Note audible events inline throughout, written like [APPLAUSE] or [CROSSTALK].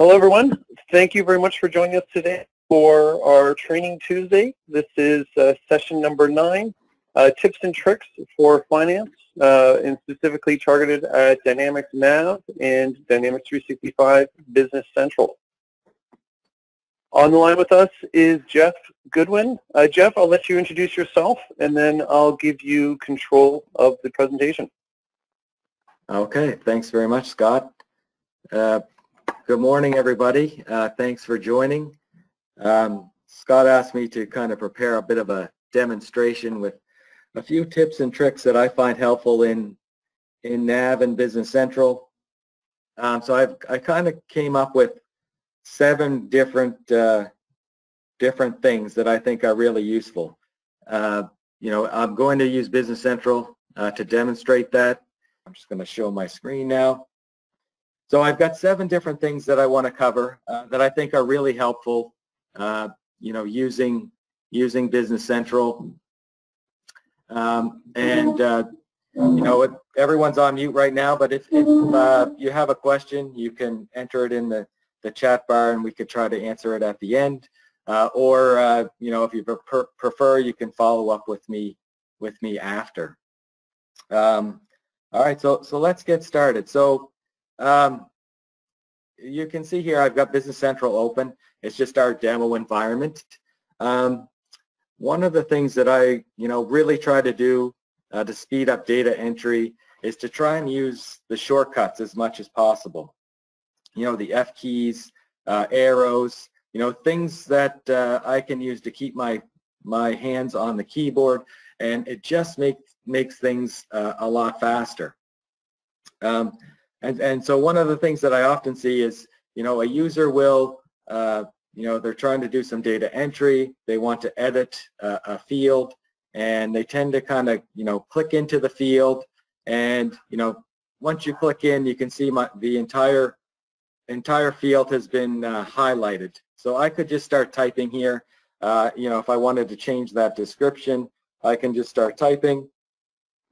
Hello, everyone. Thank you very much for joining us today for our Training Tuesday. This is uh, session number nine, uh, tips and tricks for finance, uh, and specifically targeted at Dynamics Nav and Dynamics 365 Business Central. On the line with us is Jeff Goodwin. Uh, Jeff, I'll let you introduce yourself, and then I'll give you control of the presentation. Okay, thanks very much, Scott. Good morning, everybody. Uh, thanks for joining. Um, Scott asked me to kind of prepare a bit of a demonstration with a few tips and tricks that I find helpful in in Nav and Business Central. Um, so I've I kind of came up with seven different uh, different things that I think are really useful. Uh, you know, I'm going to use Business Central uh, to demonstrate that. I'm just going to show my screen now. So I've got seven different things that I want to cover uh, that I think are really helpful, uh, you know, using using Business Central. Um, and, uh, you know, it, everyone's on mute right now, but if, if uh, you have a question, you can enter it in the, the chat bar and we could try to answer it at the end. Uh, or, uh, you know, if you prefer, you can follow up with me with me after. Um, all right, so, so let's get started. So um, you can see here I've got Business Central open. It's just our demo environment. Um, one of the things that I, you know, really try to do uh, to speed up data entry is to try and use the shortcuts as much as possible. You know, the F keys, uh, arrows, you know, things that uh, I can use to keep my my hands on the keyboard, and it just makes makes things uh, a lot faster. Um, and, and so one of the things that I often see is, you know, a user will, uh, you know, they're trying to do some data entry, they want to edit uh, a field, and they tend to kind of, you know, click into the field, and, you know, once you click in, you can see my, the entire entire field has been uh, highlighted. So I could just start typing here. Uh, you know, if I wanted to change that description, I can just start typing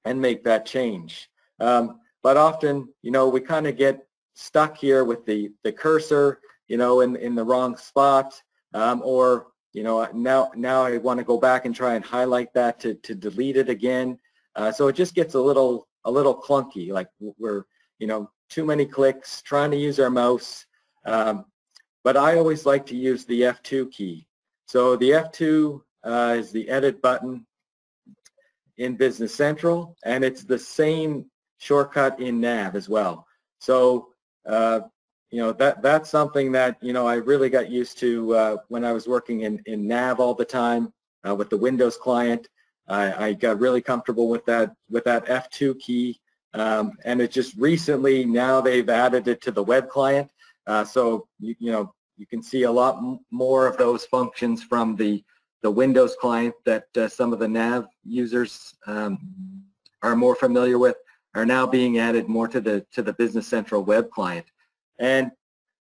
and make that change. Um, but often, you know, we kind of get stuck here with the, the cursor, you know, in, in the wrong spot, um, or, you know, now, now I want to go back and try and highlight that to, to delete it again. Uh, so it just gets a little, a little clunky, like we're, you know, too many clicks, trying to use our mouse. Um, but I always like to use the F2 key. So the F2 uh, is the edit button in Business Central, and it's the same shortcut in nav as well. So, uh, you know, that that's something that, you know, I really got used to uh, when I was working in, in nav all the time uh, with the Windows client. I, I, got really comfortable with that with that F2 key. Um, and it just recently, now they've added it to the web client. Uh, so, you, you know, you can see a lot more of those functions from the, the Windows client that uh, some of the nav users um, are more familiar with are now being added more to the to the Business Central web client. And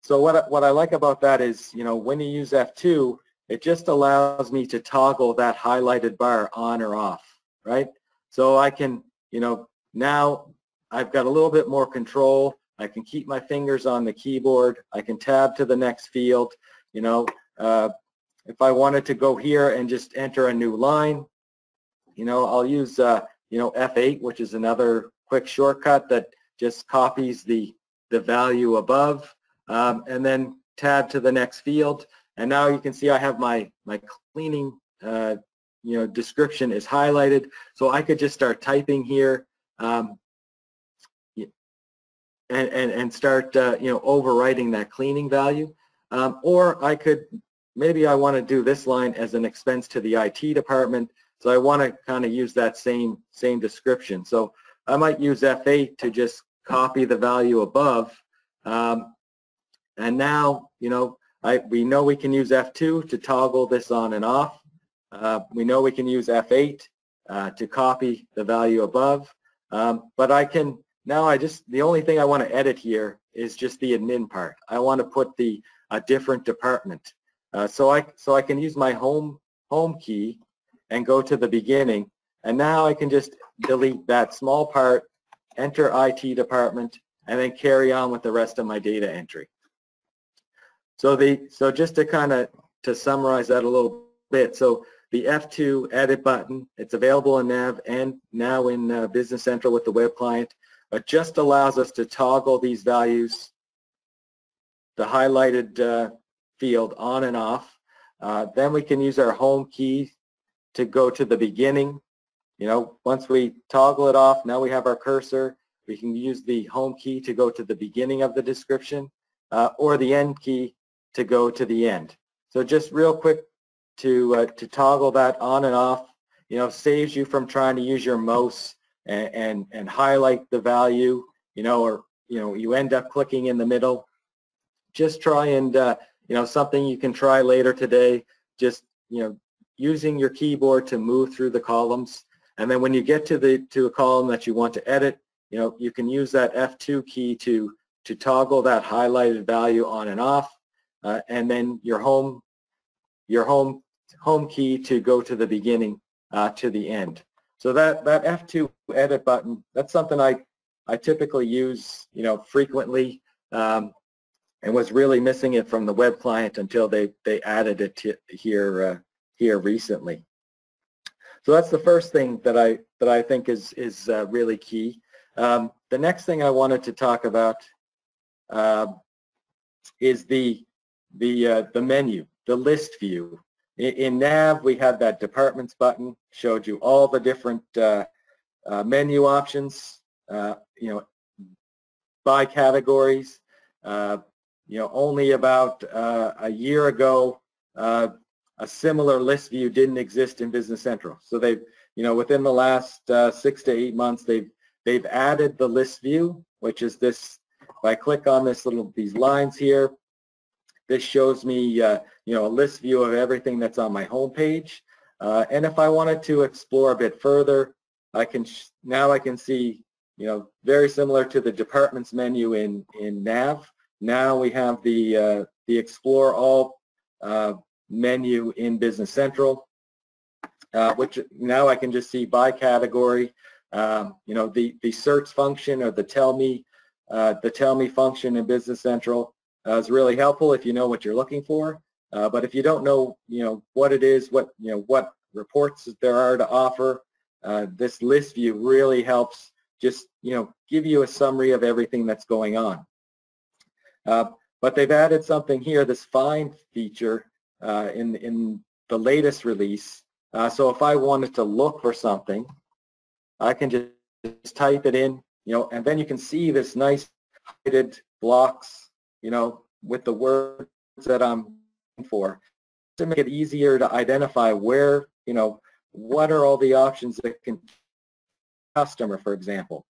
so what what I like about that is, you know, when you use F2, it just allows me to toggle that highlighted bar on or off, right? So I can, you know, now I've got a little bit more control. I can keep my fingers on the keyboard. I can tab to the next field. You know, uh, if I wanted to go here and just enter a new line, you know, I'll use, uh, you know, F8, which is another quick shortcut that just copies the, the value above um, and then tab to the next field. And now you can see I have my, my cleaning uh, you know, description is highlighted. So I could just start typing here um, and, and, and start, uh, you know, overwriting that cleaning value. Um, or I could, maybe I want to do this line as an expense to the IT department. So I want to kind of use that same, same description. So I might use F8 to just copy the value above. Um, and now, you know, I, we know we can use F2 to toggle this on and off. Uh, we know we can use F8 uh, to copy the value above. Um, but I can, now I just, the only thing I want to edit here is just the admin part. I want to put the a different department. Uh, so I so I can use my home home key and go to the beginning and now I can just delete that small part, enter IT department, and then carry on with the rest of my data entry. So the so just to kind of to summarize that a little bit. So the F2 edit button, it's available in Nav and now in uh, Business Central with the web client. Just allows us to toggle these values, the highlighted uh, field on and off. Uh, then we can use our home key to go to the beginning. You know, once we toggle it off, now we have our cursor. We can use the home key to go to the beginning of the description uh, or the end key to go to the end. So just real quick to, uh, to toggle that on and off, you know, saves you from trying to use your mouse and, and, and highlight the value, you know, or, you know, you end up clicking in the middle. Just try and, uh, you know, something you can try later today, just, you know, using your keyboard to move through the columns. And then when you get to the to a column that you want to edit, you know, you can use that F2 key to to toggle that highlighted value on and off, uh, and then your home your home home key to go to the beginning uh, to the end. So that that F2 edit button, that's something I I typically use, you know, frequently, um, and was really missing it from the web client until they they added it here uh, here recently. So that's the first thing that I that I think is is uh, really key. Um, the next thing I wanted to talk about uh, is the the uh, the menu, the list view. In, in, Nav, we had that departments button, showed you all the different uh, uh, menu options, uh, you know, by categories. you know, only about a year ago, a similar list view didn't exist in Business Central. So they've, you know, within the last uh, six to eight months, they've they've added the list view, which is this. If I click on this little these lines here, this shows me, uh, you know, a list view of everything that's on my home page. Uh, and if I wanted to explore a bit further, I can now I can see, you know, very similar to the departments menu in in Nav. Now we have the uh, the Explore All uh, menu in Business Central, uh, which now I can just see by category. Um, you know, the, the search function or the tell me, uh, the tell me function in Business Central uh, is really helpful if you know what you're looking for. Uh, but if you don't know, you know, what it is, what, you know, what reports there are to offer, uh, this list view really helps just, you know, give you a summary of everything that's going on. Uh, but they've added something here, this find feature, uh, in, in the latest release. Uh, so if I wanted to look for something, I can just, type it in, you know, and then you can see this nice highlighted blocks, you know, with the words that I'm looking for to make it easier to identify where, you know, what are all the options that can customer, for example.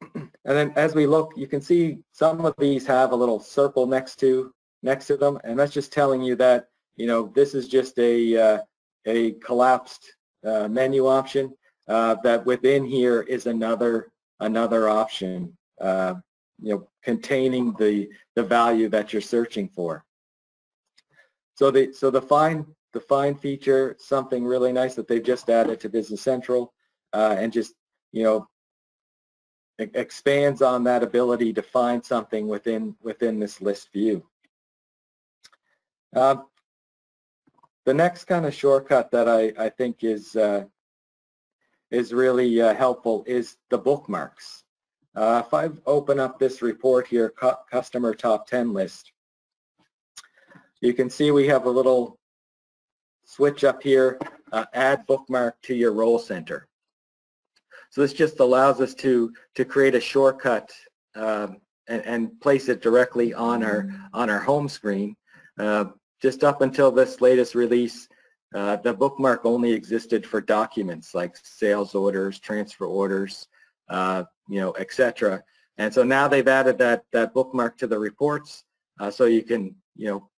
[CLEARS THROAT] And then as we look, you can see some of these have a little circle next to next to them, and that's just telling you that you know this is just a uh, a collapsed uh, menu option. Uh, that within here is another another option, uh, you know, containing the the value that you're searching for. So the so the find the find feature something really nice that they've just added to Business Central, uh, and just you know expands on that ability to find something within within this list view. Uh, the next kind of shortcut that I, I think is uh, is really uh, helpful is the bookmarks. Uh, if I open up this report here, cu customer top 10 list, you can see we have a little switch up here, uh, add bookmark to your role center. So this just allows us to to create a shortcut um, and, and, place it directly on our on our home screen. Uh, just up until this latest release, uh, the bookmark only existed for documents like sales orders, transfer orders, uh, you know, etc. And so now they've added that that bookmark to the reports, uh, so you can, you know,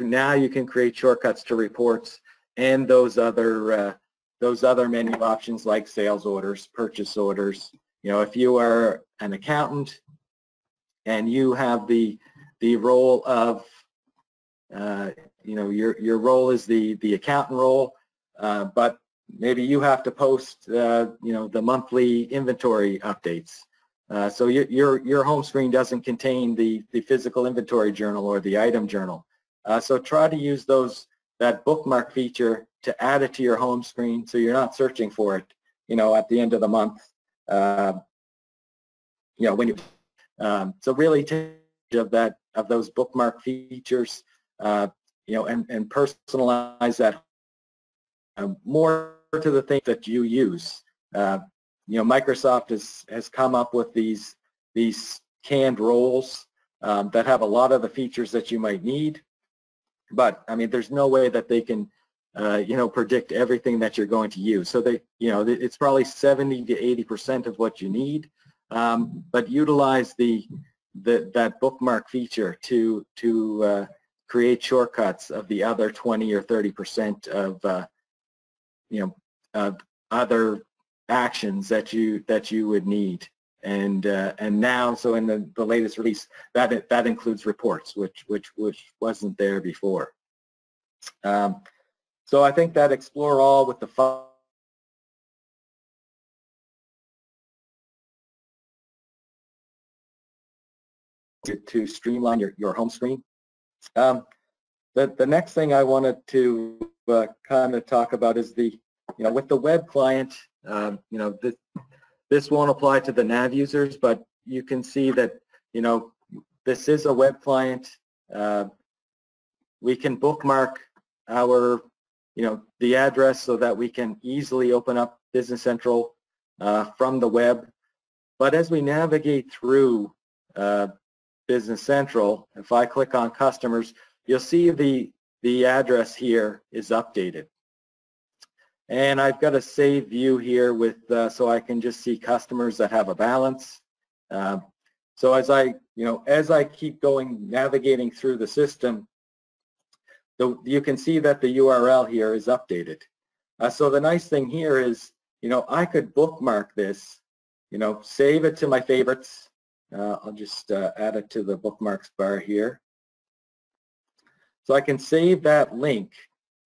now you can create shortcuts to reports and those other uh, those other menu options like sales orders, purchase orders. You know, if you are an accountant and you have the the role of uh, you know, your your role is the the accountant role, uh, but maybe you have to post, uh, you know, the monthly inventory updates. Uh, so your, your, your home screen doesn't contain the, the physical inventory journal or the item journal. Uh, so try to use those that bookmark feature to add it to your home screen so you're not searching for it, you know, at the end of the month. Uh, you know, when you, um, so really take of that, of those bookmark features, uh, you know, and, and personalize that um, more to the things that you use. Uh, you know, Microsoft has, has come up with these, these canned roles um, that have a lot of the features that you might need. But, I mean, there's no way that they can, uh, you know, predict everything that you're going to use. So they, you know, it's probably 70 to 80% of what you need. Um, but utilize the, the, that bookmark feature to, to uh, create shortcuts of the other 20 or 30% of, uh, you know, of other actions that you that you would need. And uh, and now, so in the, the latest release, that that includes reports, which which which wasn't there before. Um, so I think that explore all with the to, to streamline your, your home screen. Um, the, the next thing I wanted to uh, kind of talk about is the, you know, with the web client, um, you know, this, this won't apply to the nav users, but you can see that, you know, this is a web client. Uh, we can bookmark our, you know, the address so that we can easily open up Business Central uh, from the web. But as we navigate through uh, Business Central, if I click on customers, you'll see the, the address here is updated. And I've got a save view here with, uh, so I can just see customers that have a balance. Uh, so as I, you know, as I keep going, navigating through the system, the, you can see that the URL here is updated. Uh, so the nice thing here is, you know, I could bookmark this, you know, save it to my favorites. Uh, I'll just uh, add it to the bookmarks bar here. So I can save that link.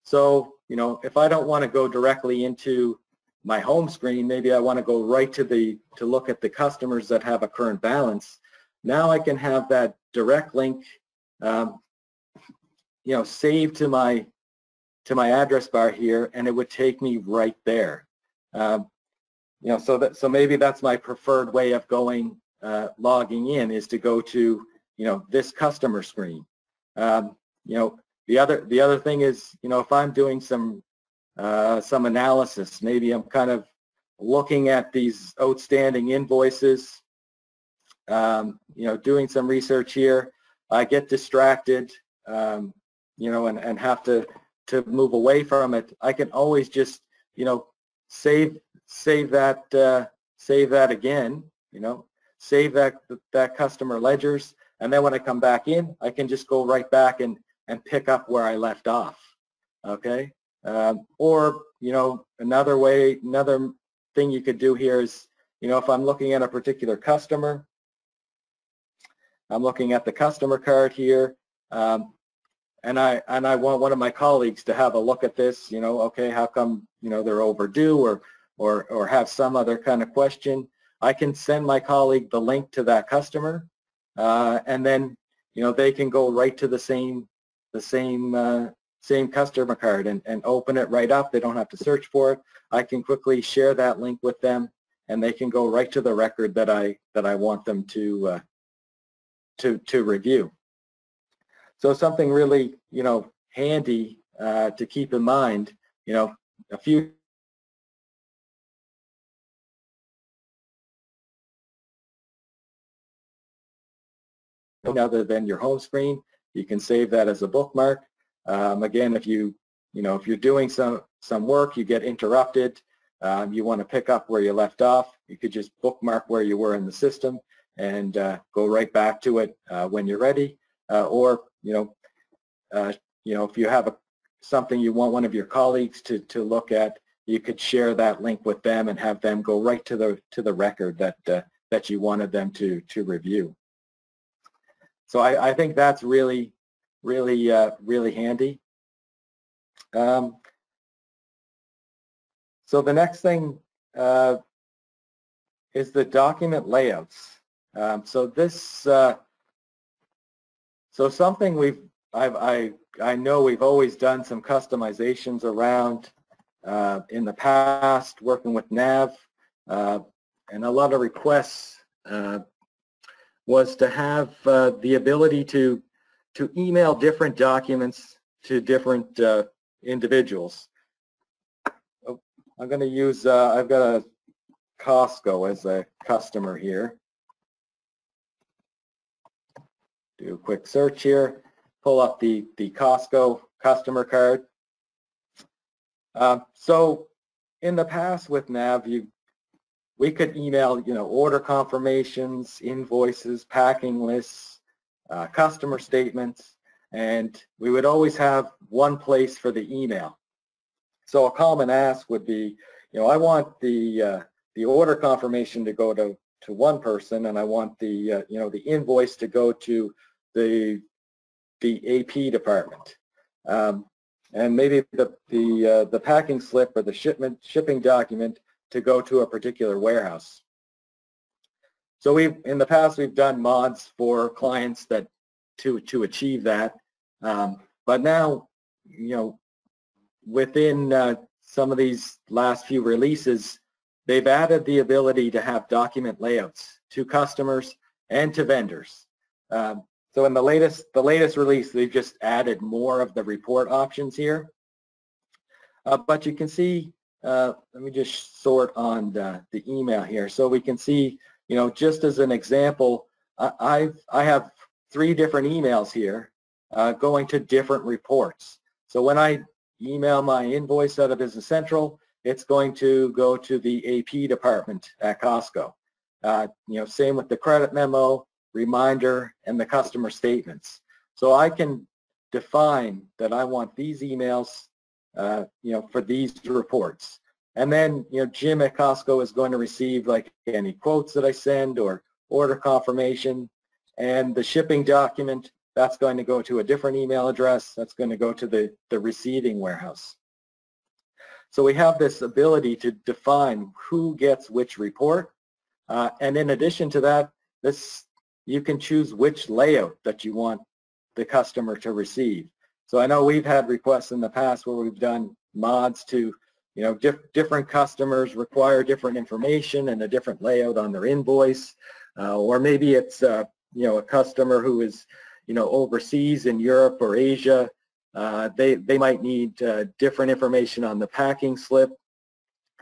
So you know, if I don't want to go directly into my home screen, maybe I want to go right to the, to look at the customers that have a current balance. Now I can have that direct link, um, you know, saved to my, to my address bar here, and it would take me right there. Um, you know, so that, so maybe that's my preferred way of going, uh, logging in is to go to, you know, this customer screen. Um, you know, the other the other thing is, you know, if I'm doing some uh, some analysis, maybe I'm kind of looking at these outstanding invoices, um, you know, doing some research here. I get distracted, um, you know, and, and have to to move away from it. I can always just, you know, save save that uh, save that again, you know, save that that customer ledgers, and then when I come back in, I can just go right back and and pick up where I left off. Okay. Um, or, you know, another way, another thing you could do here is, you know, if I'm looking at a particular customer, I'm looking at the customer card here, um, and I and I want one of my colleagues to have a look at this. You know, okay, how come you know they're overdue, or or or have some other kind of question? I can send my colleague the link to that customer, uh, and then you know they can go right to the same the same uh, same customer card and, and open it right up. They don't have to search for it. I can quickly share that link with them and they can go right to the record that I that I want them to uh, to to review. So something really you know handy uh, to keep in mind. You know, a few other than your home screen. You can save that as a bookmark. Um, again, if you, you know, if you're doing some, some work, you get interrupted, um, you want to pick up where you left off, you could just bookmark where you were in the system and uh, go right back to it uh, when you're ready. Uh, or, you know, uh, you know, if you have a, something you want one of your colleagues to, to look at, you could share that link with them and have them go right to the to the record that uh, that you wanted them to to review. So I, I think that's really, really, uh, really handy. Um, so the next thing, uh, is the document layouts. Um, so this, uh, so something we've, I've, I, I know we've always done some customizations around uh, in the past, working with NAV, uh, and a lot of requests uh, was to have uh, the ability to to email different documents to different uh, individuals. Oh, I'm going to use, uh, I've got a Costco as a customer here. Do a quick search here, pull up the, the Costco customer card. Uh, so in the past with NAV, you, we could email, you know, order confirmations, invoices, packing lists, uh, customer statements, and we would always have one place for the email. So a common ask would be, you know, I want the uh, the order confirmation to go to to one person, and I want the uh, you know the invoice to go to the the AP department, um, and maybe the the uh, the packing slip or the shipment shipping document to go to a particular warehouse. So we've in the past we've done mods for clients that to to achieve that. Um, but now, you know, within uh, some of these last few releases, they've added the ability to have document layouts to customers and to vendors. Um, so in the latest the latest release, they've just added more of the report options here. Uh, but you can see, uh, let me just sort on the, the email here. So we can see, you know, just as an example, I, I've, I have three different emails here uh, going to different reports. So when I email my invoice out of Business Central, it's going to go to the AP department at Costco. Uh, you know, same with the credit memo, reminder, and the customer statements. So I can define that I want these emails, uh, you know, for these reports. And then, you know, Jim at Costco is going to receive like any quotes that I send or order confirmation and the shipping document, that's going to go to a different email address. That's going to go to the, the receiving warehouse. So we have this ability to define who gets which report. Uh, and in addition to that, this you can choose which layout that you want the customer to receive. So I know we've had requests in the past where we've done mods to, you know, diff different customers require different information and a different layout on their invoice. Uh, or maybe it's uh, you know, a customer who is, you know, overseas in Europe or Asia, uh, they, they might need uh, different information on the packing slip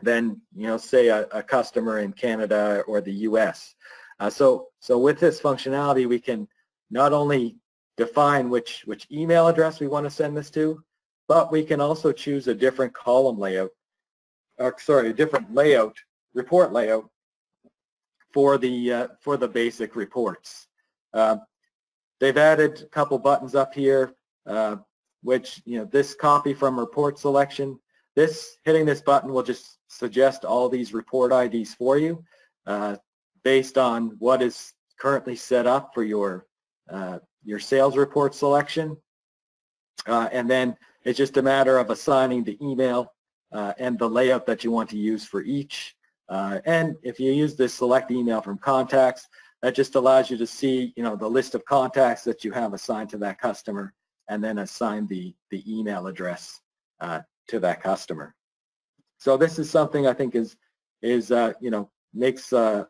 than, you know, say a, a customer in Canada or the U.S. Uh, so, so with this functionality, we can not only define which, which email address we want to send this to, but we can also choose a different column layout, or sorry, a different layout, report layout for the, uh, for the basic reports. Uh, they've added a couple buttons up here, uh, which, you know, this copy from report selection, this, hitting this button will just suggest all these report IDs for you uh, based on what is currently set up for your, uh, your sales report selection. Uh, and then it's just a matter of assigning the email uh, and the layout that you want to use for each. and if you use this select email from contacts, that just allows you to see, you know, the list of contacts that you have assigned to that customer and then assign the, the email address uh, to that customer. So this is something I think is, is uh, you know, makes uh,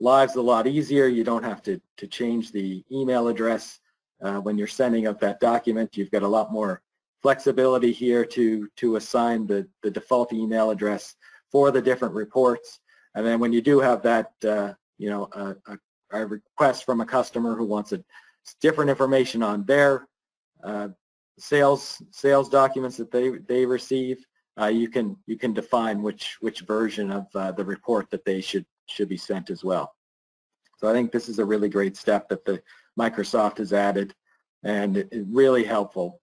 lives a lot easier. You don't have to, to change the email address uh, when you're sending out that document. You've got a lot more flexibility here to, to assign the, the default email address for the different reports. And then when you do have that, uh, you know, a, a a request from a customer who wants a different information on their uh, sales sales documents that they they receive, uh, you can you can define which which version of uh, the report that they should should be sent as well. So I think this is a really great step that the Microsoft has added, and it, really helpful.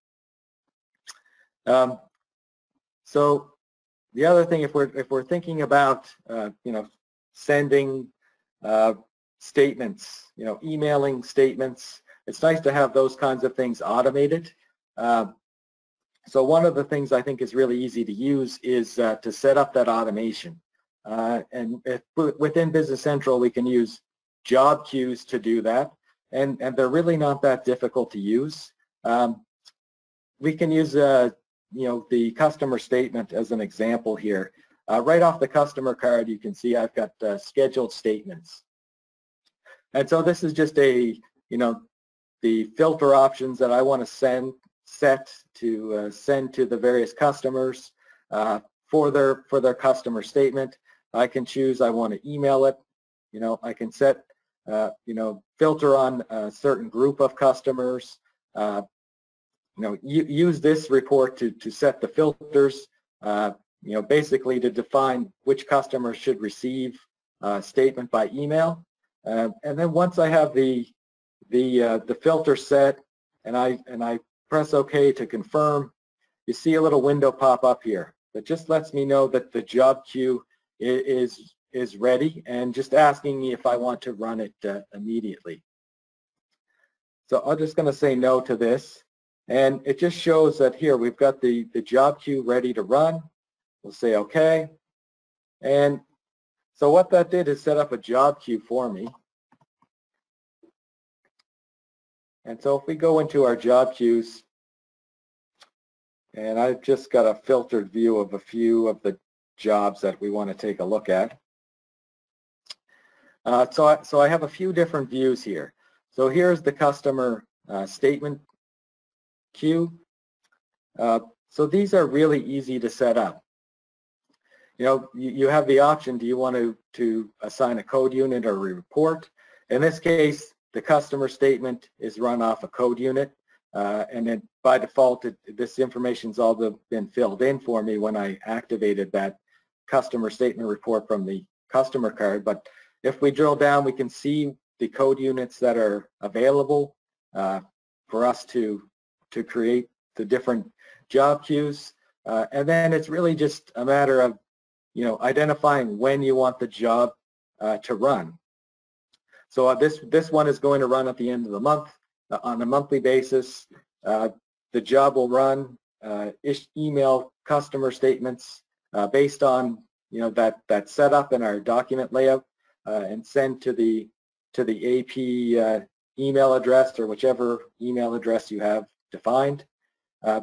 Um, so the other thing, if we're if we're thinking about uh, you know sending uh, statements, you know, emailing statements. It's nice to have those kinds of things automated. Uh, so one of the things I think is really easy to use is uh, to set up that automation. Uh, and if, within Business Central, we can use job queues to do that. And, and they're really not that difficult to use. Um, we can use uh, you know, the customer statement as an example here. Uh, right off the customer card, you can see I've got uh, scheduled statements. And so this is just a, you know, the filter options that I want to send, set to uh, send to the various customers uh, for their for their customer statement. I can choose I want to email it. You know, I can set, you know, filter on a certain group of customers. Uh, you know, use this report to, to set the filters, uh, you know, basically to define which customers should receive a statement by email. Uh, and then once I have the the uh, the filter set and I and I press OK to confirm, you see a little window pop up here that just lets me know that the job queue is is ready and just asking me if I want to run it uh, immediately. So I'm just going to say no to this. And it just shows that here we've got the, the job queue ready to run. We'll say OK. And so what that did is set up a job queue for me. And so if we go into our job queues, and I've just got a filtered view of a few of the jobs that we want to take a look at. Uh, so, I, so I have a few different views here. So here's the customer uh, statement queue. Uh, so these are really easy to set up. You know, you, you have the option, do you want to, to assign a code unit or a report? In this case, the customer statement is run off a code unit. Uh, and then by default, it, this information's all been filled in for me when I activated that customer statement report from the customer card. But if we drill down, we can see the code units that are available uh, for us to to create the different job queues. Uh, and then it's really just a matter of, you know, identifying when you want the job uh, to run. So uh, this, this one is going to run at the end of the month uh, on a monthly basis. Uh, the job will run email customer statements based on, you know, that, that setup in our document layout and send to the, to the AP email address or whichever email address you have defined. Uh,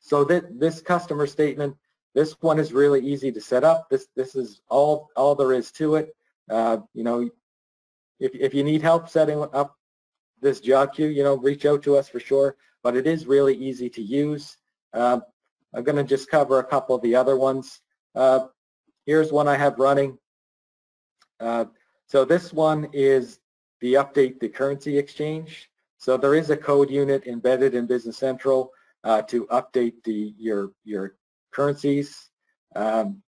so that this customer statement, this one is really easy to set up. This this is all all there is to it. Uh, you know, if if you need help setting up this job queue, you know, reach out to us for sure. But it is really easy to use. Uh, I'm going to just cover a couple of the other ones. Uh, here's one I have running. Uh, so this one is the update the currency exchange. So there is a code unit embedded in Business Central uh, to update the your your currencies. Um,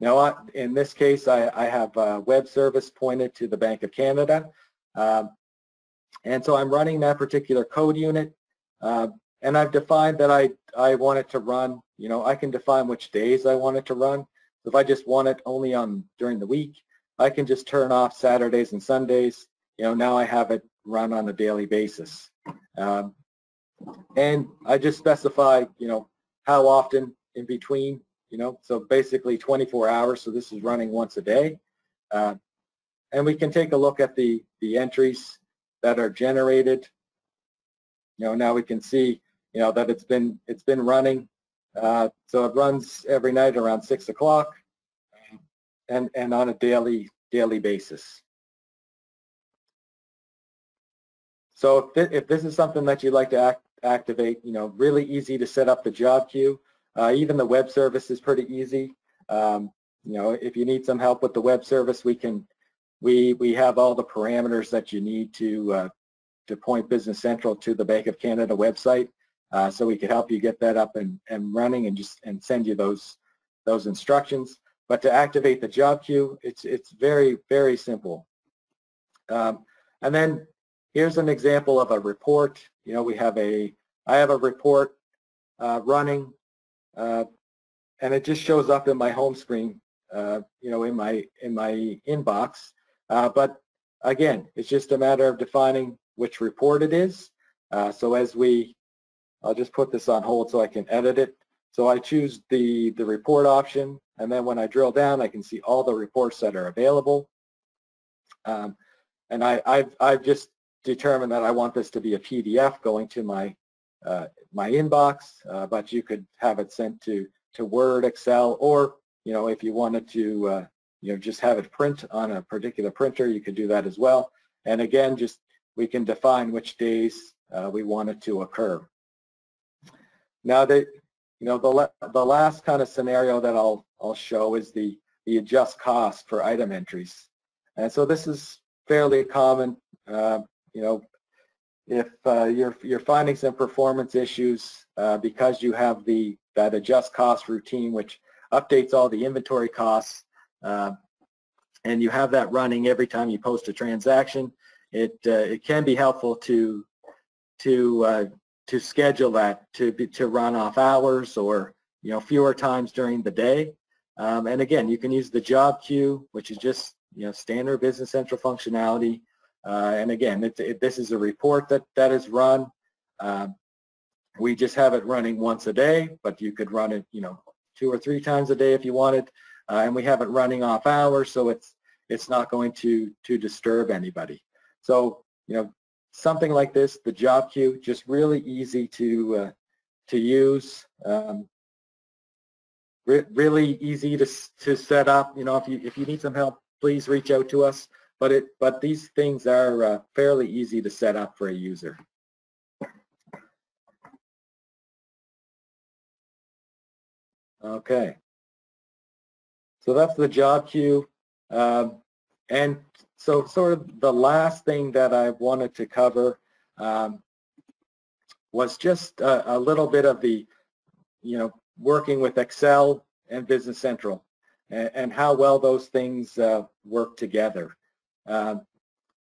now, in this case, I, I, have a web service pointed to the Bank of Canada. Um, and so I'm running that particular code unit. Uh, and I've defined that I, I want it to run, you know, I can define which days I want it to run. So If I just want it only on during the week, I can just turn off Saturdays and Sundays. You know, now I have it run on a daily basis. Um, and I just specify, you know, how often in between, you know, so basically 24 hours, so this is running once a day. Uh, and we can take a look at the, the entries that are generated. You know, now we can see, you know, that it's been, it's been running. Uh, so it runs every night around 6 o'clock and, and on a daily, daily basis. So if, th if this is something that you'd like to act activate, you know, really easy to set up the job queue. Uh, even the web service is pretty easy. Um, you know, if you need some help with the web service, we can, we we have all the parameters that you need to uh, to point Business Central to the Bank of Canada website, uh, so we can help you get that up and, and running and just and send you those those instructions. But to activate the job queue, it's it's very very simple. Um, and then Here's an example of a report. You know, we have a, I have a report uh, running, uh, and it just shows up in my home screen, uh, you know, in my in my inbox. Uh, but again, it's just a matter of defining which report it is. Uh, so as we, I'll just put this on hold so I can edit it. So I choose the the report option, And then when I drill down, I can see all the reports that are available. Um, and I, have I've just determined that I want this to be a PDF going to my uh, my inbox, uh, but you could have it sent to to Word, Excel, or you know if you wanted to uh, you know just have it print on a particular printer, you could do that as well. And again, just we can define which days uh, we want it to occur. Now that you know the the last kind of scenario that I'll I'll show is the the adjust cost for item entries, and so this is fairly common. Uh, you know, if uh, you're you're finding some performance issues uh, because you have the that adjust cost routine, which updates all the inventory costs, uh, and you have that running every time you post a transaction, it uh, it can be helpful to to uh, to schedule that to be, to run off hours or you know fewer times during the day. Um, and again, you can use the job queue, which is just you know standard Business Central functionality. Uh, and again, it, it, this is a report that that is run. Um, we just have it running once a day, but you could run it you know two or three times a day if you wanted. Uh, and we have it running off hours, so it's it's not going to to disturb anybody. So you know something like this, the job queue, just really easy to uh, to use. Um, re really easy to to set up. You know, if you if you need some help, please reach out to us. But it but these things are uh, fairly easy to set up for a user. Okay. So that's the job queue. Um, and so sort of the last thing that I wanted to cover um, was just a, a, little bit of the, you know, working with Excel and Business Central and, and how well those things uh, work together. Um,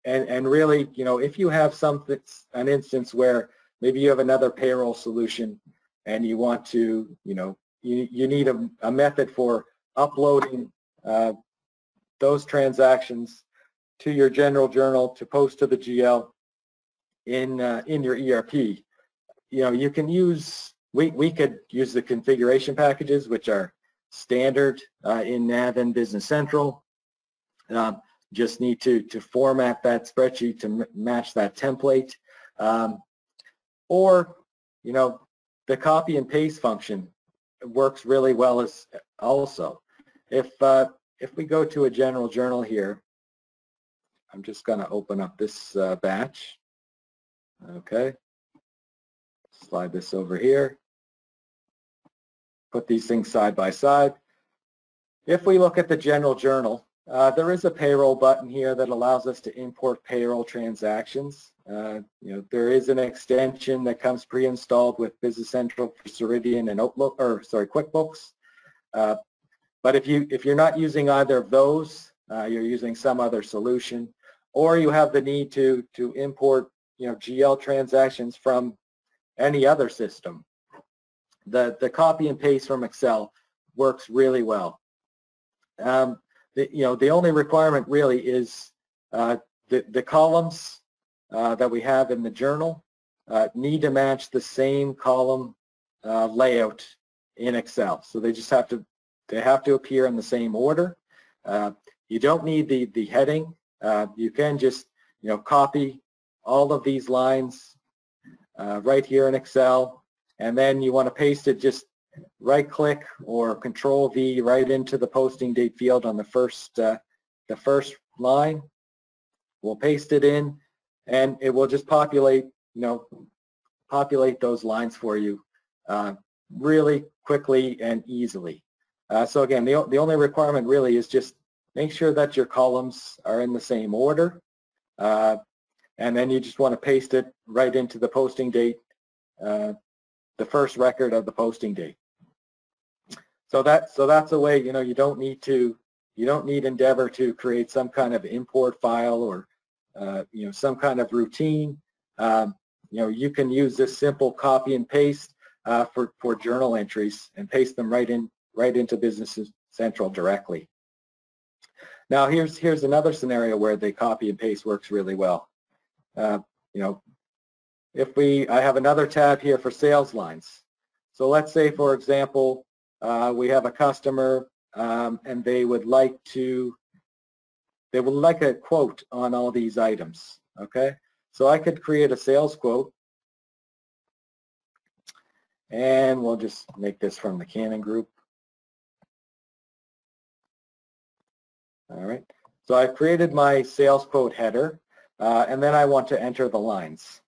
and, and really, you know, if you have something, an instance where maybe you have another payroll solution and you want to, you know, you, you need a, a method for uploading uh, those transactions to your general journal to post to the GL in uh, in your ERP. You know, you can use we we could use the configuration packages which are standard uh, in Nav and Business Central. Um, just need to to format that spreadsheet to match that template, um, or you know the copy and paste function works really well as also. If uh, if we go to a general journal here I'm just going to open up this uh, batch. Okay. Slide this over here. Put these things side by side. If we look at the general journal, uh, there is a payroll button here that allows us to import payroll transactions. Uh, you know, there is an extension that comes pre-installed with Business Central for Ceridian and Outlook, or sorry, QuickBooks. Uh, but if you if you're not using either of those, uh, you're using some other solution, or you have the need to to import you know GL transactions from any other system. The the copy and paste from Excel works really well. Um, the, you know the only requirement really is uh, the the columns uh, that we have in the journal uh, need to match the same column uh, layout in Excel. So they just have to they have to appear in the same order. Uh, you don't need the the heading uh, you can just, you know, copy all of these lines uh, right here in Excel, and then you want to paste it just right-click or Control-V right into the posting date field on the first uh, the first line. We'll paste it in, and it will just populate, you know, populate those lines for you uh, really quickly and easily. Uh, so again, the, the only requirement really is just Make sure that your columns are in the same order. Uh, and then you just want to paste it right into the posting date, uh, the first record of the posting date. So that so that's a way you know you don't need to you don't need Endeavour to create some kind of import file or uh, you know some kind of routine. Um, you know you can use this simple copy and paste uh, for for journal entries and paste them right in right into Business Central directly. Now here's here's another scenario where the copy and paste works really well. Uh, you know, if we, I have another tab here for sales lines. So let's say, for example, uh, we have a customer um, and they would like to, they would like a quote on all these items, okay? So I could create a sales quote and we'll just make this from the Canon group. All right, so I've created my sales quote header, uh, and then I want to enter the lines.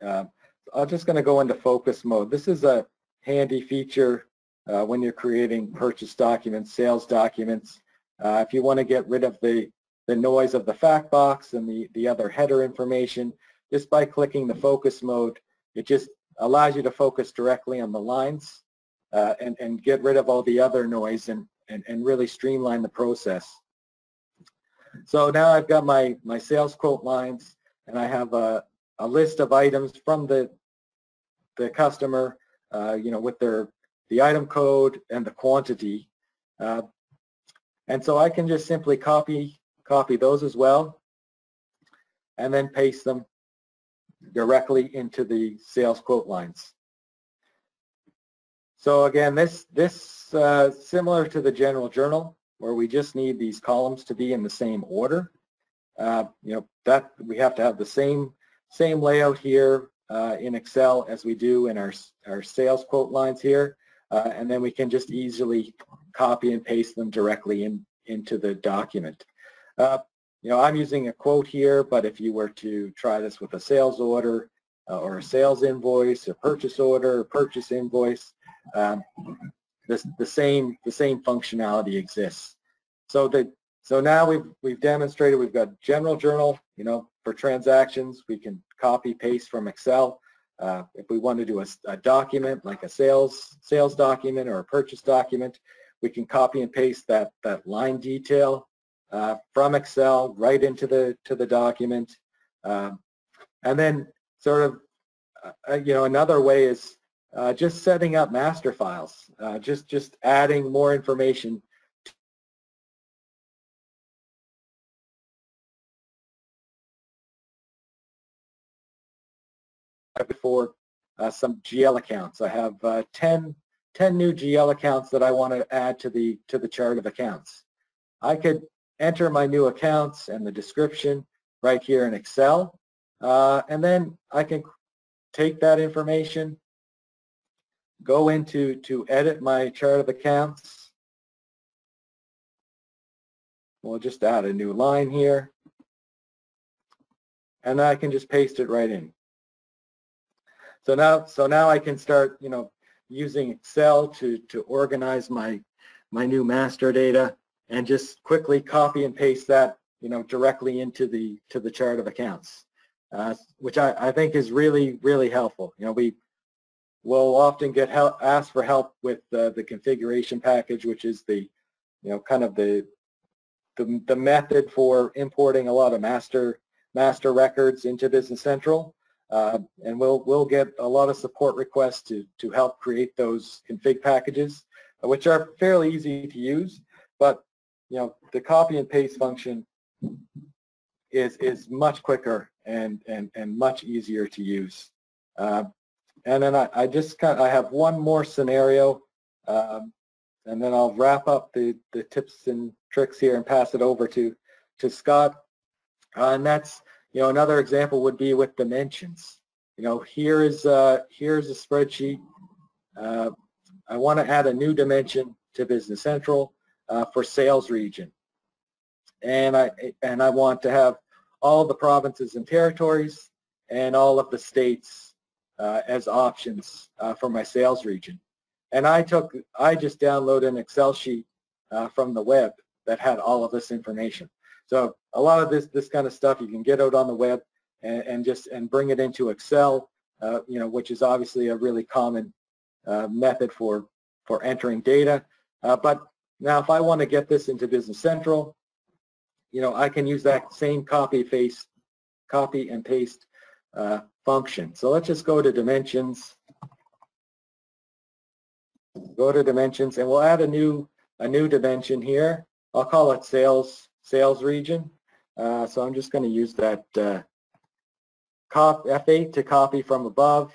Uh, I'm just going to go into focus mode. This is a handy feature uh, when you're creating purchase documents, sales documents. Uh, if you want to get rid of the, the noise of the fact box and the, the other header information, just by clicking the focus mode, it just allows you to focus directly on the lines uh, and, and get rid of all the other noise and, and, and really streamline the process. So now I've got my, my sales quote lines and I have a, a list of items from the, the customer, uh, you know, with their, the item code and the quantity. Uh, and so I can just simply copy, copy those as well and then paste them directly into the sales quote lines. So again, this this uh, similar to the general journal, where we just need these columns to be in the same order. Uh, you know that we have to have the same same layout here uh, in Excel as we do in our our sales quote lines here, uh, and then we can just easily copy and paste them directly in into the document. Uh, you know, I'm using a quote here, but if you were to try this with a sales order uh, or a sales invoice, a purchase order, a purchase invoice, um, this, the same the same functionality exists. So the so now we've we've demonstrated we've got general journal. You know, for transactions, we can copy paste from Excel. Uh, if we want to do a, a, document like a sales sales document or a purchase document, we can copy and paste that that line detail uh, from Excel right into the to the document. Um, and then sort of, uh, uh, you know, another way is uh, just setting up master files, uh, just, just adding more information before uh, some GL accounts. I have uh, 10, 10 new GL accounts that I want to add to the to the chart of accounts. I could enter my new accounts and the description right here in Excel. Uh, and then I can take that information, go into to edit my chart of accounts. We'll just add a new line here. And I can just paste it right in. So now, so now I can start, you know, using Excel to, to organize my, my new master data and just quickly copy and paste that, you know, directly into the to the chart of accounts, uh, which I, I think is really, really helpful. You know, we will often get help, asked for help with uh, the configuration package, which is the, you know, kind of the, the, the method for importing a lot of master master records into Business Central. Uh, and we'll we'll get a lot of support requests to to help create those config packages, which are fairly easy to use. But you know, the copy and paste function is is much quicker and and and much easier to use. Uh, and then I, I just kind of, I have one more scenario, um, and then I'll wrap up the the tips and tricks here and pass it over to to Scott. Uh, and that's you know another example would be with dimensions. You know, here is uh, here's a spreadsheet. Uh, I want to add a new dimension to Business Central uh, for sales region. And I, and I want to have all the provinces and territories and all of the states uh, as options uh, for my sales region. And I took, I just downloaded an Excel sheet uh, from the web that had all of this information. So a lot of this, this kind of stuff you can get out on the web and, and just, and bring it into Excel, uh, you know, which is obviously a really common uh, method for, for entering data. but now, if I want to get this into Business Central, you know, I can use that same copy paste, copy and paste uh, function. So let's just go to dimensions, go to dimensions, and we'll add a new a new dimension here. I'll call it sales sales region. Uh, so I'm just going to use that uh, F8 to copy from above,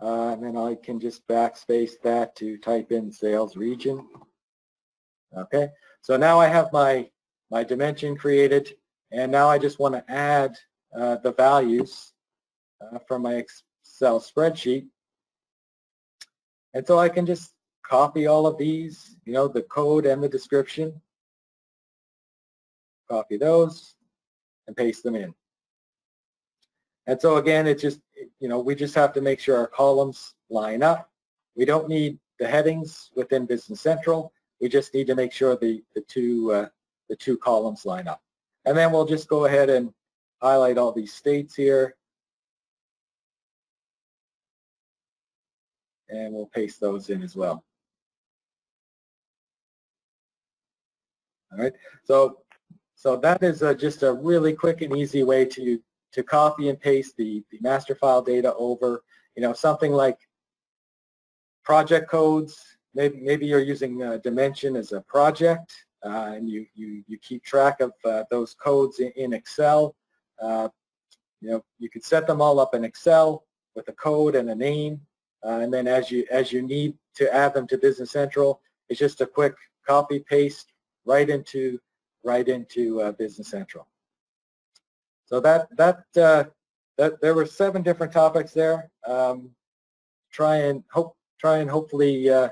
uh, and then I can just backspace that to type in sales region. Okay, so now I have my, my dimension created, and now I just want to add uh, the values uh, from my Excel spreadsheet. And so I can just copy all of these, you know, the code and the description, copy those, and paste them in. And so again, it just, you know, we just have to make sure our columns line up. We don't need the headings within Business Central. We just need to make sure the, the, two, uh, the two columns line up. And then we'll just go ahead and highlight all these states here. And we'll paste those in as well. All right, so so that is a, just a really quick and easy way to to copy and paste the, the master file data over, you know, something like project codes. Maybe, maybe you're using uh, Dimension as a project uh, and you, you, you keep track of uh, those codes in, in Excel. Uh, you know, you could set them all up in Excel with a code and a name. Uh, and then as you, as you need to add them to Business Central, it's just a quick copy paste right into, right into uh, Business Central. So that that uh, that there were seven different topics there. Um, try and hope try and hopefully uh,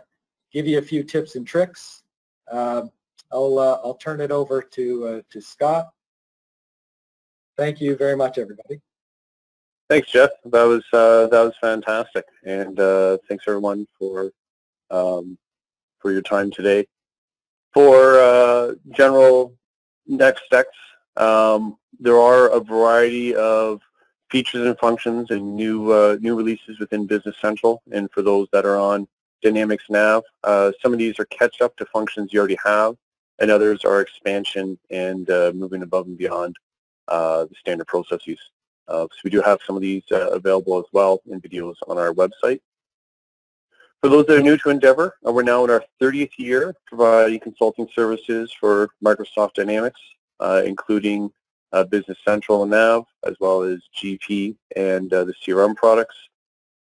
give you a few tips and tricks. Uh, I'll uh, I'll turn it over to uh, to Scott. Thank you very much, everybody. Thanks, Jeff. That was uh, that was fantastic, and thanks everyone for um, for your time today. For general next steps, um, there are a variety of features and functions and new uh, new releases within Business Central. And for those that are on Dynamics Nav, uh, some of these are catch up to functions you already have, and others are expansion and uh, moving above and beyond uh, the standard processes. Uh, so we do have some of these uh, available as well in videos on our website. For those that are new to Endeavour, we're now in our 30th year providing consulting services for Microsoft Dynamics, including uh, Business Central and Nav, as well as GP and uh, the CRM products,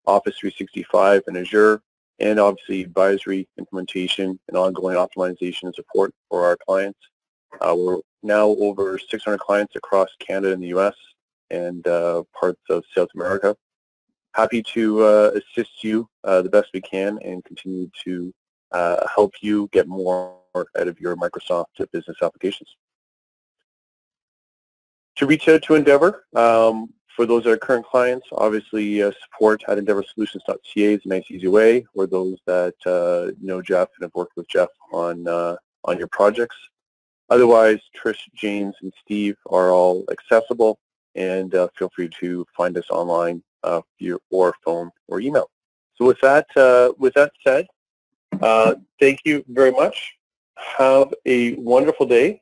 Office 365 and Azure, and obviously advisory, implementation, and ongoing optimization and support for our clients. Uh, we're now over 600 clients across Canada and the U.S. and uh, parts of South America. Happy to uh, assist you uh, the best we can and continue to help you get more out of your Microsoft business applications to reach out to Endeavour. Um, for those that are current clients, obviously uh, support at endeavoursolutions.ca is a nice, easy way. Or those that uh, know Jeff and have worked with Jeff on uh, on your projects. Otherwise, Trish, James, and Steve are all accessible, and uh, feel free to find us online uh, or phone or email. So with that, uh, with that said, thank you very much. Have a wonderful day